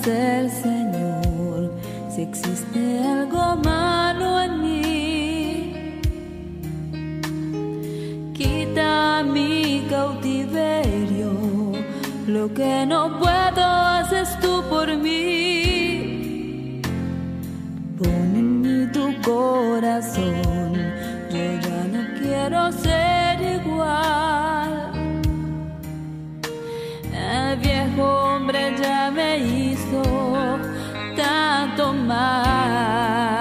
es el Señor, si existe algo malo en mí, quita mi cautiverio, lo que no puedo haces tú por mí, pon en mí tu corazón. Me hizo tanto mal.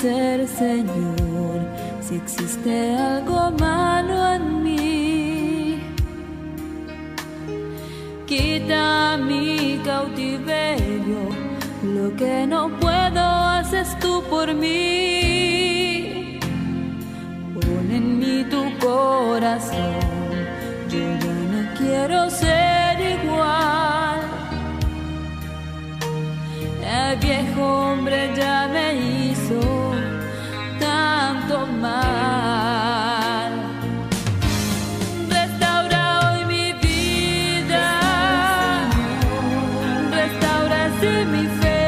Ser, Señor, si existe algo malo en mí. Quita mi cautiverio, lo que no puedo haces tú por mí. Pon en mí tu corazón, yo ya no quiero ser igual. El viejo hombre ya me así mi fe.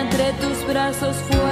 Entre tus brazos fuertes